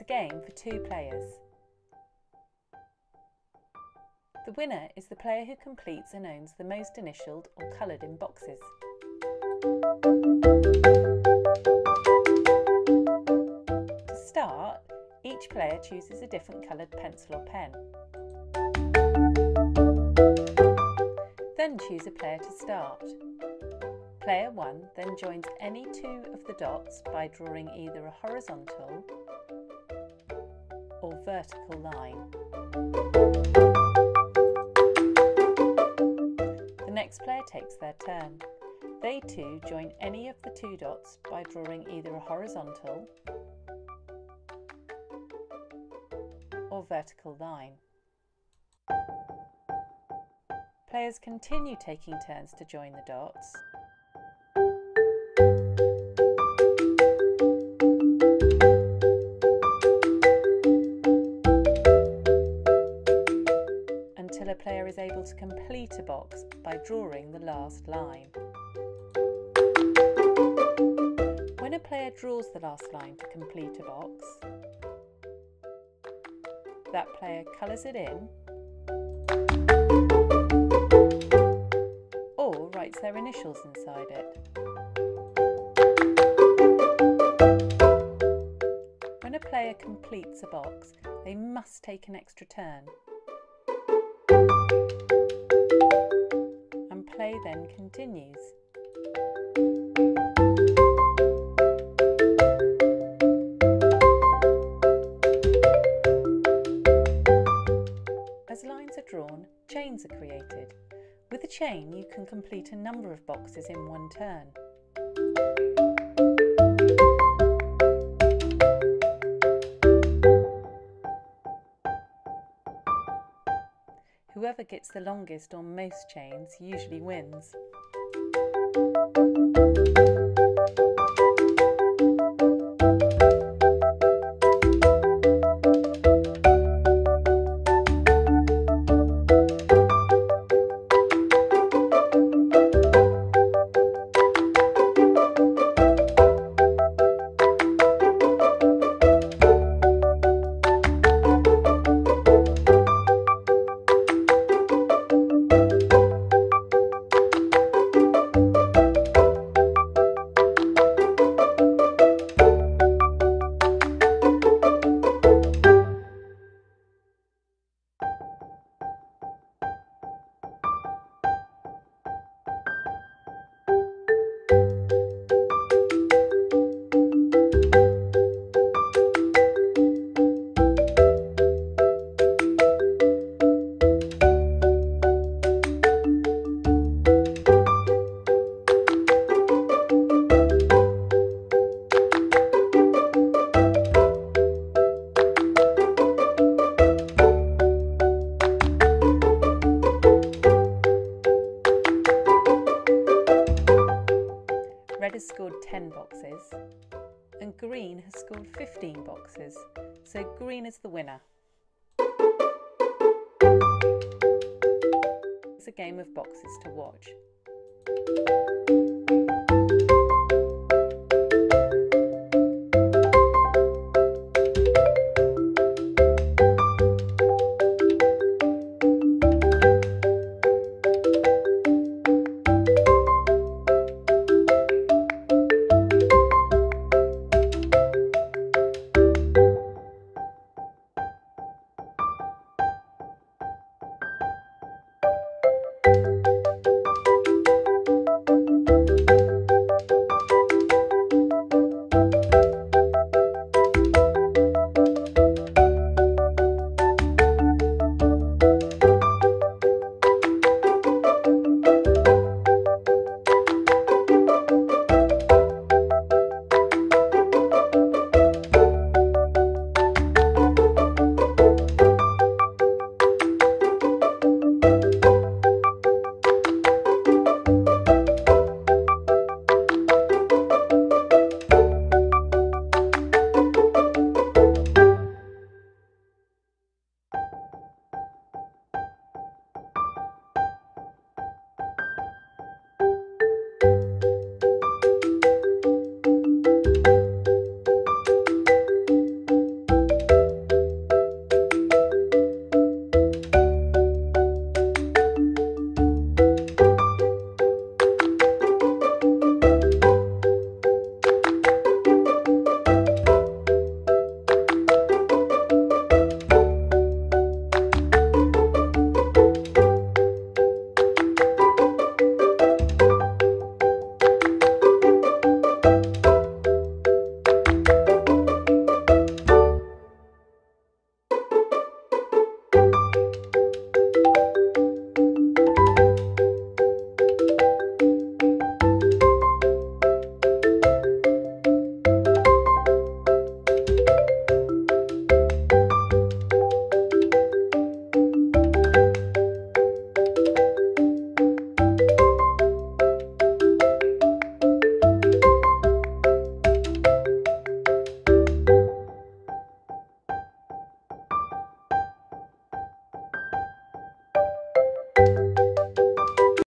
a game for two players. The winner is the player who completes and owns the most initialed or coloured in boxes. To start, each player chooses a different coloured pencil or pen. Then choose a player to start. Player 1 then joins any two of the dots by drawing either a horizontal or vertical line. The next player takes their turn. They too join any of the two dots by drawing either a horizontal or vertical line. Players continue taking turns to join the dots. Player is able to complete a box by drawing the last line. When a player draws the last line to complete a box, that player colours it in or writes their initials inside it. When a player completes a box, they must take an extra turn. Continues. As lines are drawn, chains are created. With a chain, you can complete a number of boxes in one turn. Whoever gets the longest or most chains usually wins. Thank you. Has scored 10 boxes and green has scored 15 boxes, so green is the winner. It's a game of boxes to watch.